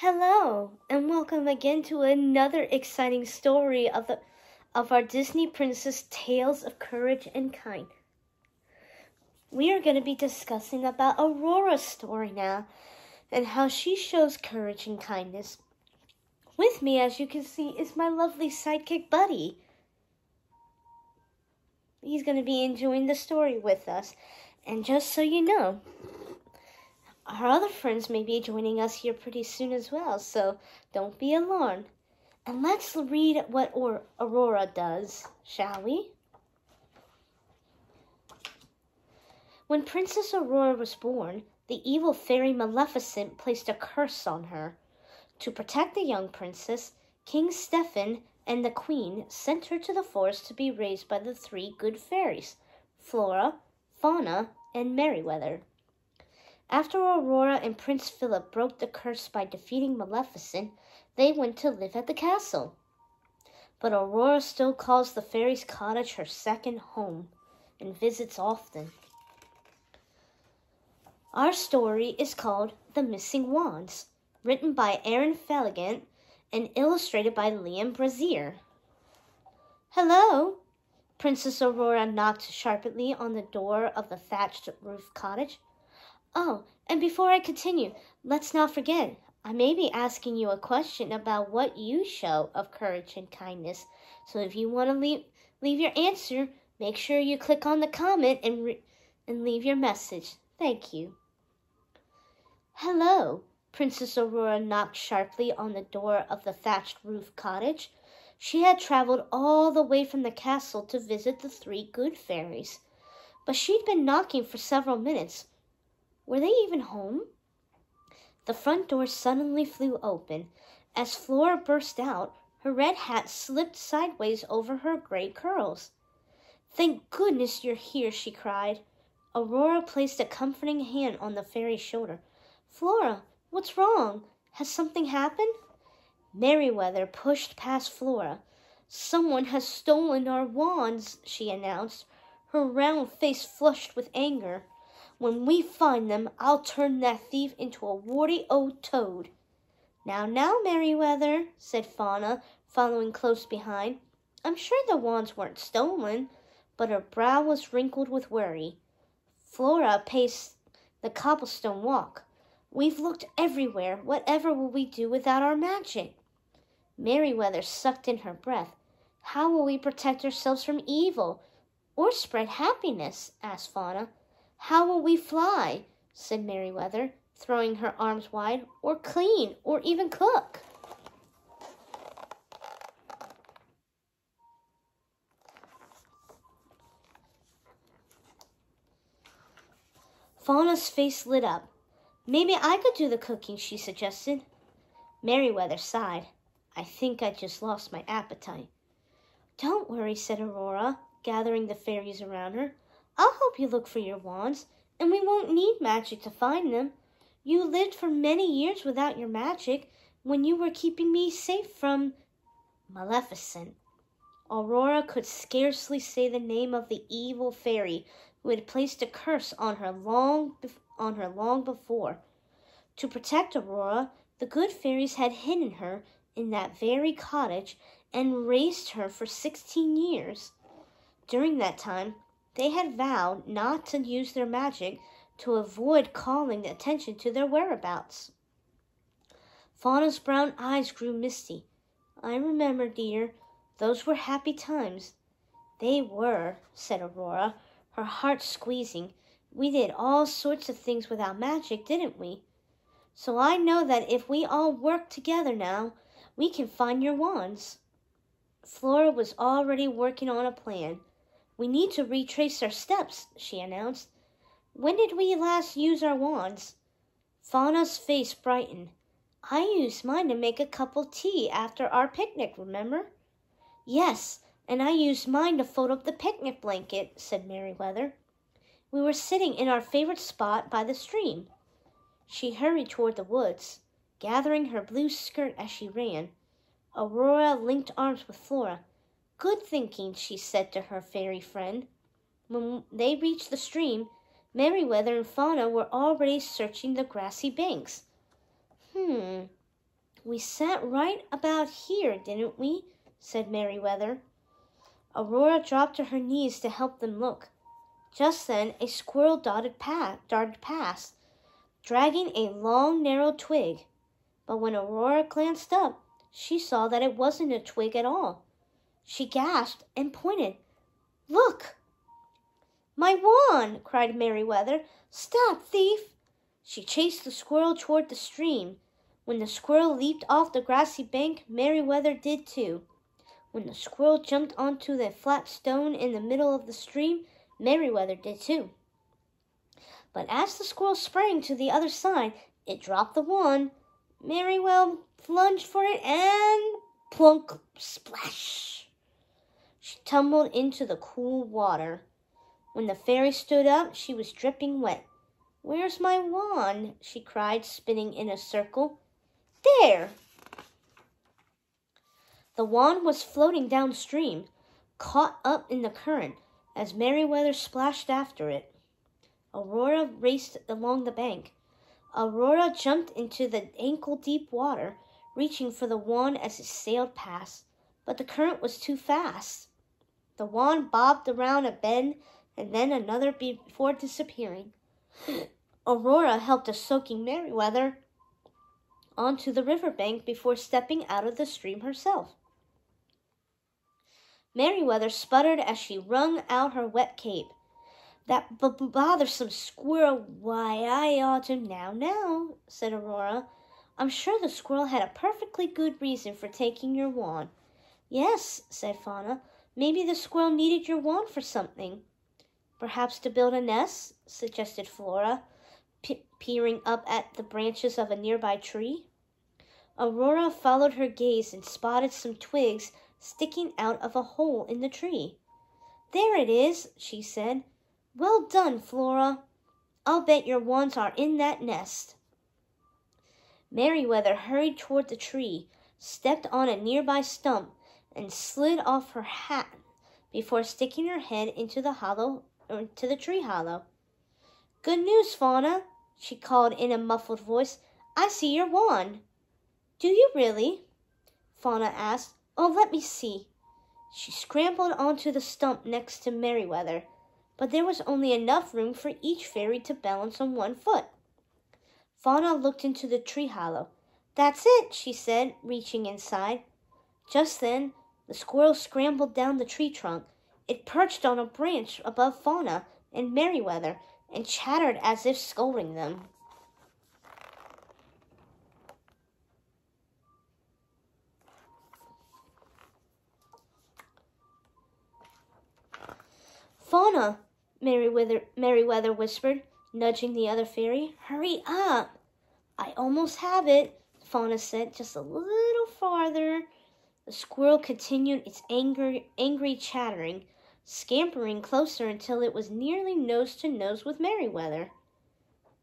Hello, and welcome again to another exciting story of the of our Disney Princess Tales of Courage and Kind. We are going to be discussing about Aurora's story now and how she shows courage and kindness. With me, as you can see, is my lovely sidekick Buddy. He's going to be enjoying the story with us. And just so you know, our other friends may be joining us here pretty soon as well, so don't be alarmed. And let's read what or- Aurora does, shall we? When Princess Aurora was born, the evil fairy Maleficent placed a curse on her. To protect the young princess, King Stefan and the queen sent her to the forest to be raised by the three good fairies Flora, Fauna, and Merryweather. After Aurora and Prince Philip broke the curse by defeating Maleficent, they went to live at the castle. But Aurora still calls the fairy's cottage her second home and visits often. Our story is called The Missing Wands, written by Erin Falligant and illustrated by Liam Brazier. Hello! Princess Aurora knocked sharply on the door of the thatched roof cottage. Oh, and before I continue, let's not forget, I may be asking you a question about what you show of courage and kindness. So if you want to leave, leave your answer, make sure you click on the comment and, re- and leave your message. Thank you. Hello, Princess Aurora knocked sharply on the door of the thatched roof cottage. She had traveled all the way from the castle to visit the three good fairies, but she'd been knocking for several minutes were they even home? The front door suddenly flew open. As Flora burst out, her red hat slipped sideways over her gray curls. Thank goodness you're here, she cried. Aurora placed a comforting hand on the fairy's shoulder. Flora, what's wrong? Has something happened? Merryweather pushed past Flora. Someone has stolen our wands, she announced, her round face flushed with anger. When we find them, I'll turn that thief into a warty old toad. Now, now, Merryweather, said Fauna, following close behind. I'm sure the wands weren't stolen, but her brow was wrinkled with worry. Flora paced the cobblestone walk. We've looked everywhere. Whatever will we do without our magic? Merryweather sucked in her breath. How will we protect ourselves from evil or spread happiness? asked Fauna. How will we fly? said Merryweather, throwing her arms wide, or clean, or even cook? Fauna's face lit up. Maybe I could do the cooking, she suggested. Merryweather sighed. I think I just lost my appetite. Don't worry, said Aurora, gathering the fairies around her. I'll help you look for your wands, and we won't need magic to find them. You lived for many years without your magic when you were keeping me safe from Maleficent. Aurora could scarcely say the name of the evil fairy who had placed a curse on her long on her long before. To protect Aurora, the good fairies had hidden her in that very cottage and raised her for sixteen years. During that time, they had vowed not to use their magic to avoid calling attention to their whereabouts. Fauna's brown eyes grew misty. I remember, dear, those were happy times. They were, said Aurora, her heart squeezing. We did all sorts of things without magic, didn't we? So I know that if we all work together now, we can find your wands. Flora was already working on a plan. We need to retrace our steps, she announced. When did we last use our wands? Fauna's face brightened. I used mine to make a cup of tea after our picnic, remember? Yes, and I used mine to fold up the picnic blanket, said Merryweather. We were sitting in our favorite spot by the stream. She hurried toward the woods, gathering her blue skirt as she ran. Aurora linked arms with Flora. Good thinking, she said to her fairy friend. When they reached the stream, Merryweather and Fauna were already searching the grassy banks. Hmm, We sat right about here, didn't we? said Merryweather. Aurora dropped to her knees to help them look. Just then a squirrel darted past, dragging a long, narrow twig. But when Aurora glanced up, she saw that it wasn't a twig at all. She gasped and pointed. Look! My wand! cried Merryweather. Stop, thief! She chased the squirrel toward the stream. When the squirrel leaped off the grassy bank, Merryweather did too. When the squirrel jumped onto the flat stone in the middle of the stream, Merryweather did too. But as the squirrel sprang to the other side, it dropped the wand. Merryweather plunged for it and plunk, splash! She tumbled into the cool water. When the fairy stood up, she was dripping wet. Where's my wand? she cried, spinning in a circle. There! The wand was floating downstream, caught up in the current, as Merryweather splashed after it. Aurora raced along the bank. Aurora jumped into the ankle deep water, reaching for the wand as it sailed past, but the current was too fast. The wand bobbed around a bend and then another before disappearing. Aurora helped a soaking Merryweather onto the river bank before stepping out of the stream herself. Merryweather sputtered as she wrung out her wet cape. That b- bothersome squirrel, why, I ought to. Now, now, said Aurora. I'm sure the squirrel had a perfectly good reason for taking your wand. Yes, said Fauna. Maybe the squirrel needed your wand for something. Perhaps to build a nest, suggested Flora peering up at the branches of a nearby tree. Aurora followed her gaze and spotted some twigs sticking out of a hole in the tree. There it is, she said. Well done, Flora. I'll bet your wands are in that nest. Merryweather hurried toward the tree, stepped on a nearby stump, and slid off her hat before sticking her head into the hollow into the tree hollow. Good news, Fauna, she called in a muffled voice. I see your wand. Do you really? Fauna asked. Oh, let me see. She scrambled onto the stump next to Merryweather, but there was only enough room for each fairy to balance on one foot. Fauna looked into the tree hollow. That's it, she said, reaching inside. Just then, the squirrel scrambled down the tree trunk. It perched on a branch above Fauna and Merryweather and chattered as if scolding them. Fauna, Merryweather, Merryweather whispered, nudging the other fairy. Hurry up! I almost have it, Fauna said, just a little farther. The squirrel continued its angry, angry chattering, scampering closer until it was nearly nose to nose with Merryweather.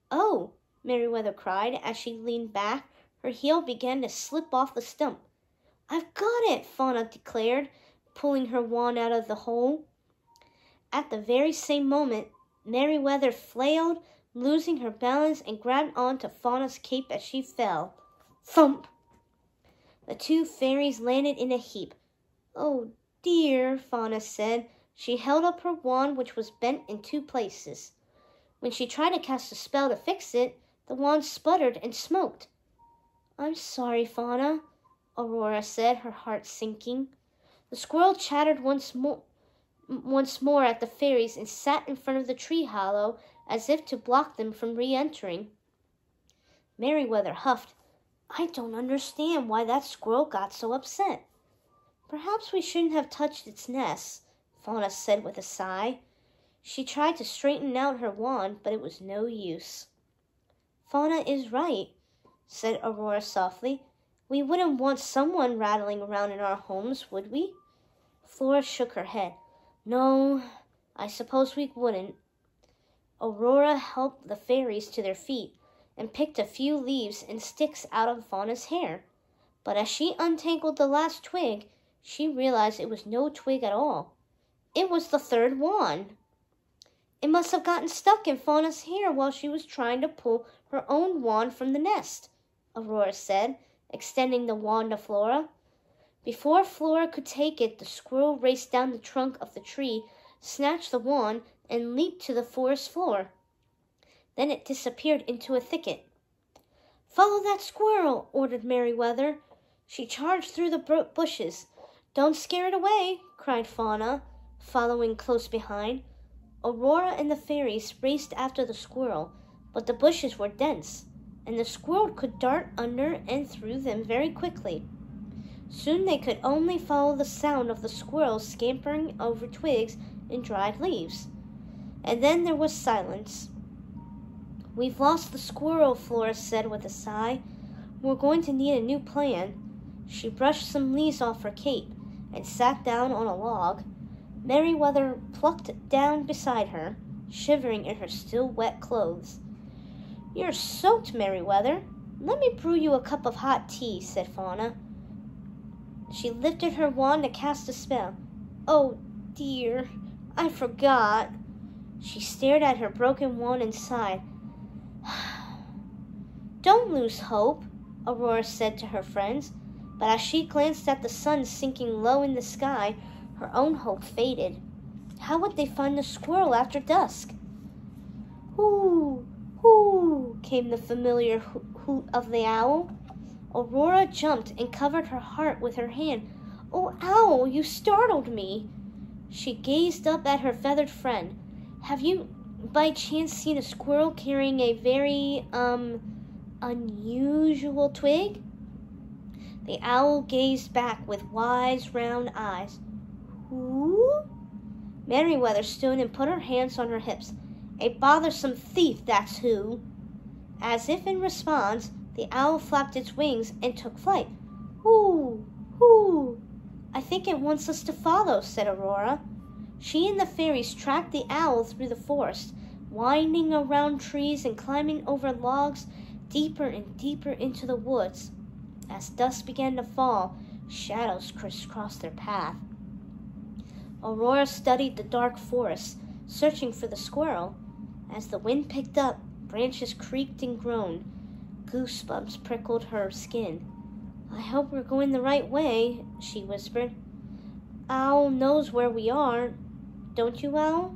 Oh, Merryweather cried as she leaned back. Her heel began to slip off the stump. I've got it, Fauna declared, pulling her wand out of the hole. At the very same moment, Merryweather flailed, losing her balance, and grabbed onto Fauna's cape as she fell. Thump! The two fairies landed in a heap. Oh dear, Fauna said, she held up her wand, which was bent in two places. When she tried to cast a spell to fix it, the wand sputtered and smoked. I'm sorry, Fauna, Aurora said, her heart sinking. The squirrel chattered once more once more at the fairies and sat in front of the tree hollow as if to block them from re-entering. Merryweather huffed. I don't understand why that squirrel got so upset. Perhaps we shouldn't have touched its nest. Fauna said with a sigh. She tried to straighten out her wand, but it was no use. Fauna is right, said Aurora softly. We wouldn't want someone rattling around in our homes, would we? Flora shook her head. No, I suppose we wouldn't. Aurora helped the fairies to their feet and picked a few leaves and sticks out of Fauna's hair. But as she untangled the last twig, she realized it was no twig at all. It was the third wand. It must have gotten stuck in Fauna's hair while she was trying to pull her own wand from the nest, Aurora said, extending the wand to Flora. Before Flora could take it, the squirrel raced down the trunk of the tree, snatched the wand, and leaped to the forest floor. Then it disappeared into a thicket. Follow that squirrel, ordered Merryweather. She charged through the bushes. Don't scare it away, cried Fauna, following close behind. Aurora and the fairies raced after the squirrel, but the bushes were dense, and the squirrel could dart under and through them very quickly. Soon they could only follow the sound of the squirrel scampering over twigs and dried leaves. And then there was silence. We've lost the squirrel, Flora said with a sigh. We're going to need a new plan. She brushed some leaves off her cape and sat down on a log. Merryweather plucked down beside her, shivering in her still wet clothes. You're soaked, Merryweather. Let me brew you a cup of hot tea, said Fauna. She lifted her wand to cast a spell. Oh, dear, I forgot. She stared at her broken wand and sighed. Don't lose hope, Aurora said to her friends, but as she glanced at the sun sinking low in the sky, her own hope faded. How would they find the squirrel after dusk? Hoo, hoo, came the familiar hoot of the owl. Aurora jumped and covered her heart with her hand. Oh, Owl, you startled me. She gazed up at her feathered friend. Have you by chance seen a squirrel carrying a very, um, unusual twig? The owl gazed back with wise, round eyes. Who? Merryweather stood and put her hands on her hips. A bothersome thief, that's who. As if in response, the owl flapped its wings and took flight. Whoo! Whoo! I think it wants us to follow, said Aurora. She and the fairies tracked the owl through the forest, winding around trees and climbing over logs deeper and deeper into the woods. As dusk began to fall, shadows crisscrossed their path. Aurora studied the dark forest, searching for the squirrel. As the wind picked up, branches creaked and groaned. Goosebumps prickled her skin. I hope we're going the right way, she whispered. Owl knows where we are. Don't you, Owl?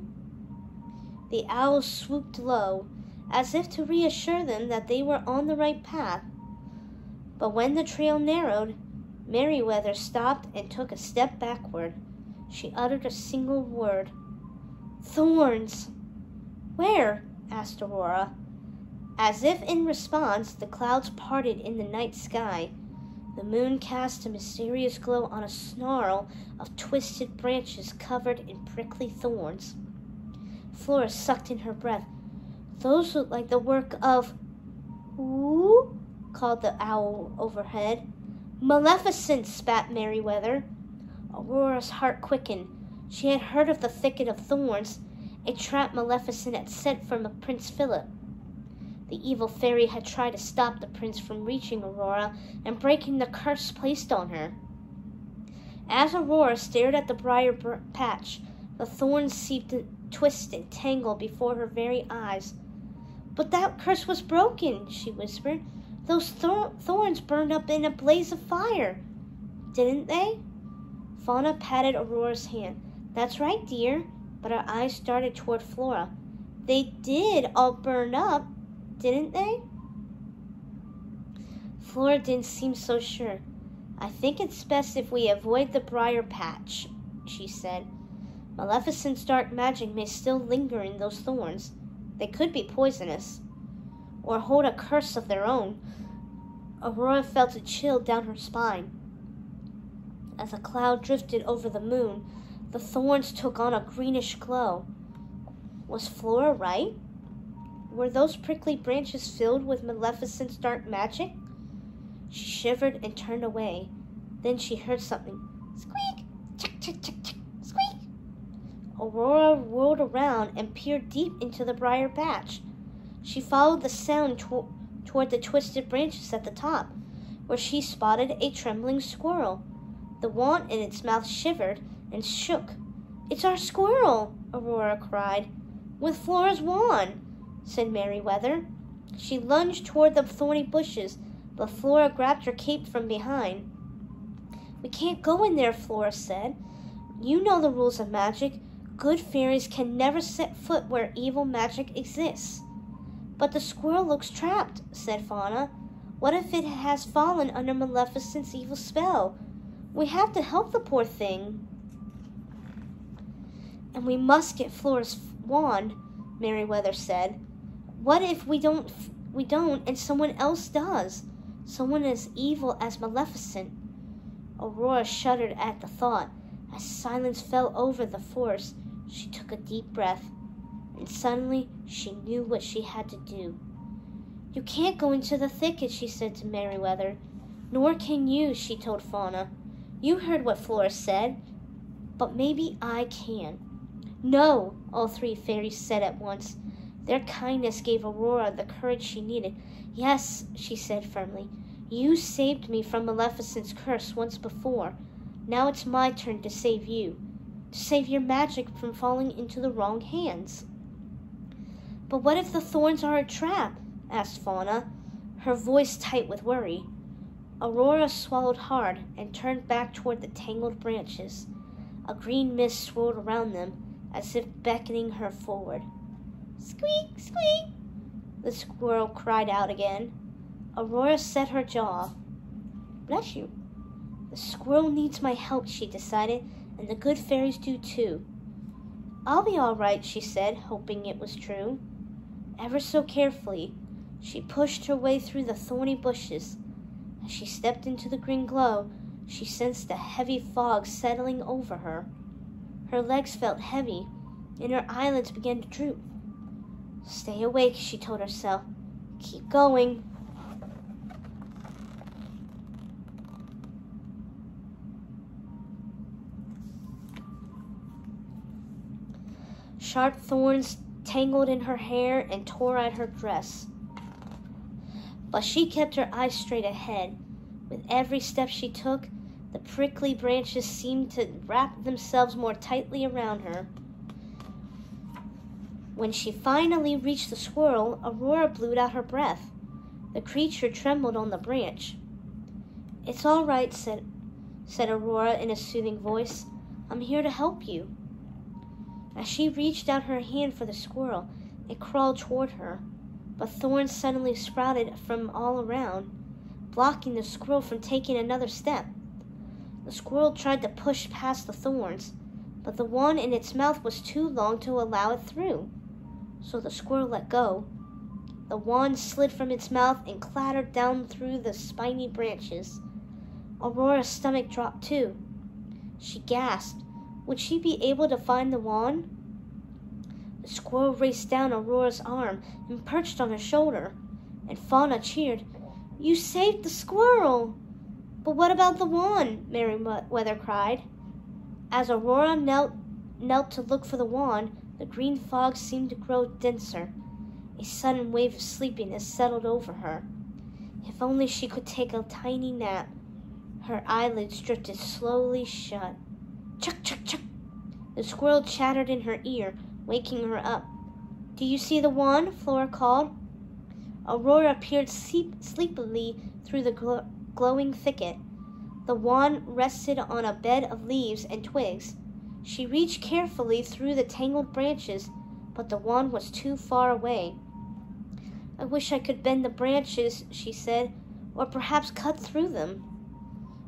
The owl swooped low, as if to reassure them that they were on the right path. But when the trail narrowed, Merryweather stopped and took a step backward. She uttered a single word. Thorns! Where? asked Aurora. As if in response, the clouds parted in the night sky. The moon cast a mysterious glow on a snarl of twisted branches covered in prickly thorns. Flora sucked in her breath. Those look like the work of. Who? called the owl overhead. Maleficent, spat Merryweather. Aurora's heart quickened. She had heard of the thicket of thorns, a trap Maleficent had set for Prince Philip. The evil fairy had tried to stop the prince from reaching Aurora and breaking the curse placed on her. As Aurora stared at the briar patch, the thorns seemed to twist and tangle before her very eyes. But that curse was broken, she whispered. Those thor- thorns burned up in a blaze of fire. Didn't they? Fauna patted Aurora's hand. That's right, dear. But her eyes started toward Flora. They did all burn up, didn't they? Flora didn't seem so sure. I think it's best if we avoid the briar patch, she said. Maleficent's dark magic may still linger in those thorns. They could be poisonous, or hold a curse of their own. Aurora felt a chill down her spine. As a cloud drifted over the moon, the thorns took on a greenish glow. Was Flora right? Were those prickly branches filled with Maleficent's dark magic? She shivered and turned away. Then she heard something. Squeak! Chick, chick, squeak! Aurora whirled around and peered deep into the briar patch. She followed the sound to- toward the twisted branches at the top, where she spotted a trembling squirrel. The wand in its mouth shivered and shook. It's our squirrel! Aurora cried. With Flora's wand! said Merryweather. She lunged toward the thorny bushes, but Flora grabbed her cape from behind. We can't go in there, Flora said. You know the rules of magic. Good fairies can never set foot where evil magic exists. But the squirrel looks trapped, said Fauna. What if it has fallen under Maleficent's evil spell? We have to help the poor thing. And we must get Flora's wand, Merryweather said. What if we don't we don't and someone else does? Someone as evil as Maleficent. Aurora shuddered at the thought. As silence fell over the forest, she took a deep breath, and suddenly she knew what she had to do. You can't go into the thicket, she said to Merryweather. Nor can you, she told Fauna. You heard what Flora said, but maybe I can. No, all three fairies said at once. Their kindness gave Aurora the courage she needed. Yes, she said firmly, you saved me from Maleficent's curse once before. Now it's my turn to save you, to save your magic from falling into the wrong hands. But what if the thorns are a trap? asked Fauna, her voice tight with worry. Aurora swallowed hard and turned back toward the tangled branches. A green mist swirled around them, as if beckoning her forward. Squeak, squeak! The squirrel cried out again. Aurora set her jaw. Bless you. The squirrel needs my help, she decided, and the good fairies do too. I'll be all right, she said, hoping it was true. Ever so carefully, she pushed her way through the thorny bushes. As she stepped into the green glow, she sensed a heavy fog settling over her. Her legs felt heavy, and her eyelids began to droop. Stay awake, she told herself. Keep going. Sharp thorns tangled in her hair and tore at her dress. But she kept her eyes straight ahead. With every step she took, the prickly branches seemed to wrap themselves more tightly around her. When she finally reached the squirrel, Aurora blew out her breath. The creature trembled on the branch. It's all right, said, said Aurora in a soothing voice. I'm here to help you. As she reached out her hand for the squirrel, it crawled toward her, but thorns suddenly sprouted from all around, blocking the squirrel from taking another step. The squirrel tried to push past the thorns, but the one in its mouth was too long to allow it through. So the squirrel let go. The wand slid from its mouth and clattered down through the spiny branches. Aurora's stomach dropped too. She gasped would she be able to find the wand? The squirrel raced down Aurora's arm and perched on her shoulder, and Fauna cheered. You saved the squirrel! But what about the wand? Merryweather cried. As Aurora knelt, knelt to look for the wand, the green fog seemed to grow denser. A sudden wave of sleepiness settled over her. If only she could take a tiny nap. Her eyelids drifted slowly shut. Chuck, chuck, chuck. The squirrel chattered in her ear, waking her up. Do you see the wand? Flora called. Aurora peered sleep- sleepily through the gl- glowing thicket. The wand rested on a bed of leaves and twigs. She reached carefully through the tangled branches, but the wand was too far away. I wish I could bend the branches, she said, or perhaps cut through them.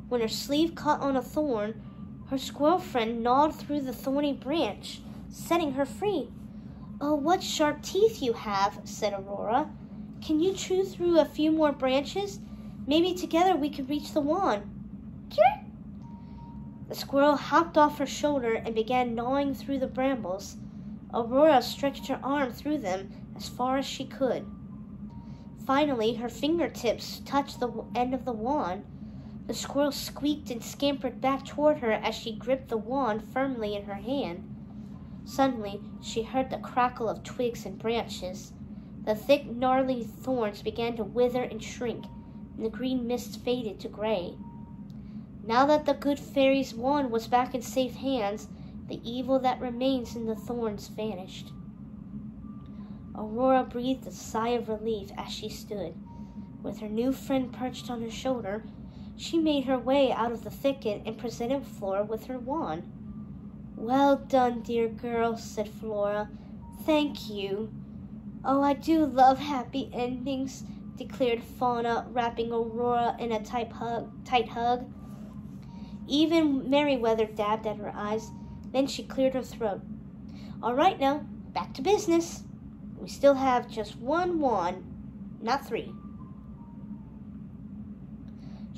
When her sleeve caught on a thorn, her squirrel friend gnawed through the thorny branch, setting her free. Oh, what sharp teeth you have, said Aurora. Can you chew through a few more branches? Maybe together we could reach the wand. Sure. The squirrel hopped off her shoulder and began gnawing through the brambles. Aurora stretched her arm through them as far as she could. Finally, her fingertips touched the end of the wand the squirrel squeaked and scampered back toward her as she gripped the wand firmly in her hand. Suddenly, she heard the crackle of twigs and branches. The thick, gnarly thorns began to wither and shrink, and the green mist faded to gray. Now that the good fairy's wand was back in safe hands, the evil that remains in the thorns vanished. Aurora breathed a sigh of relief as she stood. With her new friend perched on her shoulder, she made her way out of the thicket and presented Flora with her wand. Well done, dear girl, said Flora. Thank you. Oh, I do love happy endings, declared Fauna, wrapping Aurora in a tight hug. Tight hug. Even Merryweather dabbed at her eyes. Then she cleared her throat. All right, now, back to business. We still have just one wand, not three.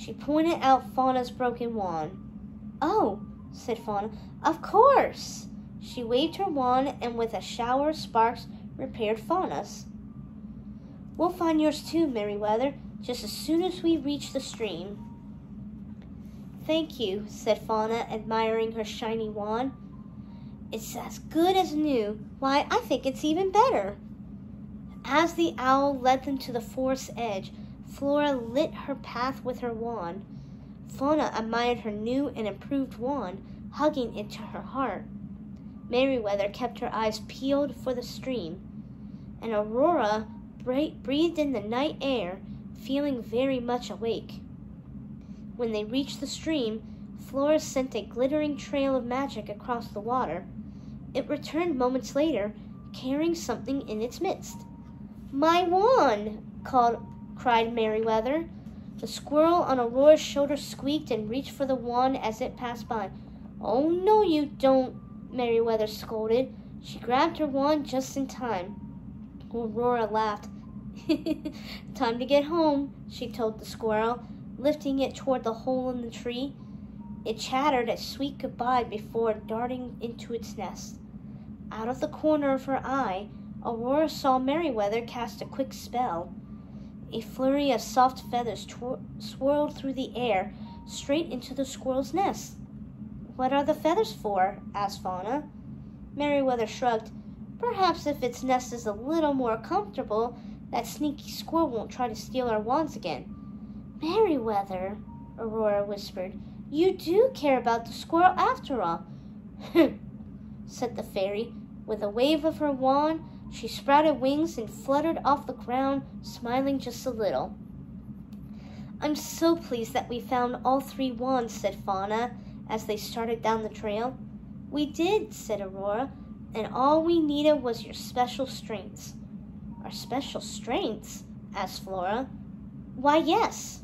She pointed out Fauna's broken wand. Oh, said Fauna, of course. She waved her wand and with a shower of sparks repaired Fauna's. We'll find yours too, Merryweather, just as soon as we reach the stream. Thank you, said Fauna, admiring her shiny wand. It's as good as new. Why, I think it's even better. As the owl led them to the forest edge, Flora lit her path with her wand. Fauna admired her new and improved wand, hugging it to her heart. Merryweather kept her eyes peeled for the stream, and Aurora breathed in the night air, feeling very much awake. When they reached the stream, Flora sent a glittering trail of magic across the water. It returned moments later, carrying something in its midst. My wand! called cried Merryweather. The squirrel on Aurora's shoulder squeaked and reached for the wand as it passed by. Oh, no, you don't, Merryweather scolded. She grabbed her wand just in time. Aurora laughed. time to get home, she told the squirrel, lifting it toward the hole in the tree. It chattered a sweet goodbye before darting into its nest. Out of the corner of her eye, Aurora saw Merryweather cast a quick spell. A flurry of soft feathers swirled through the air straight into the squirrel's nest. What are the feathers for? asked Fauna. Merryweather shrugged. Perhaps if its nest is a little more comfortable, that sneaky squirrel won't try to steal our wands again. Merryweather, Aurora whispered, you do care about the squirrel after all. said the fairy. With a wave of her wand, she sprouted wings and fluttered off the ground, smiling just a little. I'm so pleased that we found all three wands, said Fauna as they started down the trail. We did, said Aurora, and all we needed was your special strengths. Our special strengths? asked Flora. Why, yes,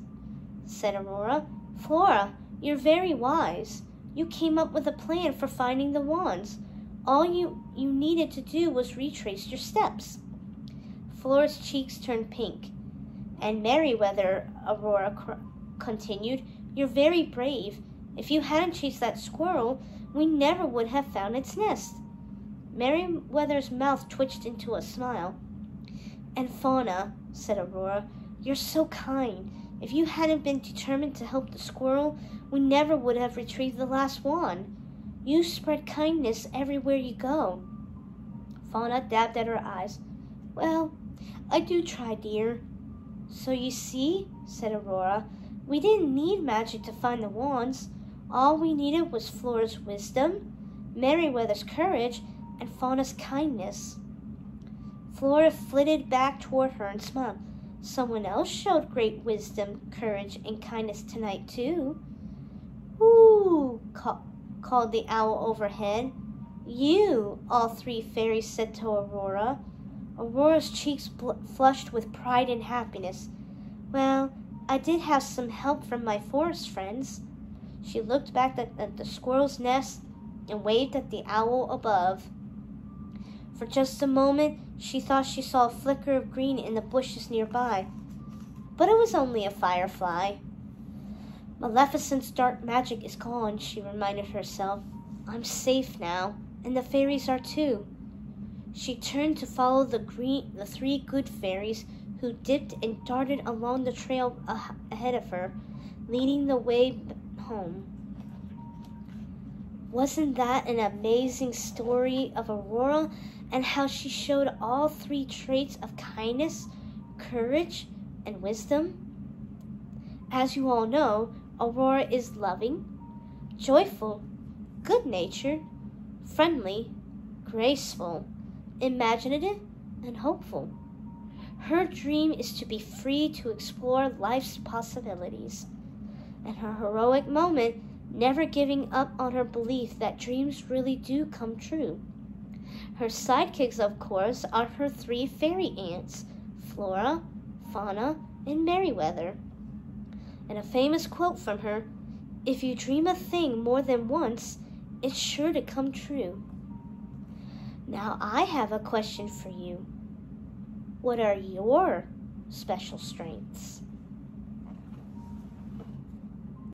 said Aurora. Flora, you're very wise. You came up with a plan for finding the wands. All you, you needed to do was retrace your steps. Flora's cheeks turned pink. And Merryweather, Aurora cr- continued, you're very brave. If you hadn't chased that squirrel, we never would have found its nest. Merryweather's mouth twitched into a smile. And Fauna, said Aurora, you're so kind. If you hadn't been determined to help the squirrel, we never would have retrieved the last wand. You spread kindness everywhere you go. Fauna dabbed at her eyes. Well, I do try, dear. So you see, said Aurora, we didn't need magic to find the wands. All we needed was Flora's wisdom, Merryweather's courage, and Fauna's kindness. Flora flitted back toward her and smiled. Someone else showed great wisdom, courage, and kindness tonight, too. Ooh, called the owl overhead. You, all three fairies said to Aurora. Aurora's cheeks flushed with pride and happiness. Well, I did have some help from my forest friends. She looked back at, at the squirrel's nest and waved at the owl above. For just a moment, she thought she saw a flicker of green in the bushes nearby. But it was only a firefly. Maleficent's dark magic is gone, she reminded herself. I'm safe now, and the fairies are too. She turned to follow the green, the three good fairies who dipped and darted along the trail ah, ahead of her, leading the way home. Wasn't that an amazing story of Aurora and how she showed all three traits of kindness, courage, and wisdom? As you all know, Aurora is loving, joyful, good natured, friendly, graceful, imaginative, and hopeful. Her dream is to be free to explore life's possibilities. And her heroic moment, never giving up on her belief that dreams really do come true. Her sidekicks, of course, are her three fairy aunts Flora, Fauna, and Merryweather. And a famous quote from her If you dream a thing more than once, it's sure to come true. Now, I have a question for you. What are your special strengths?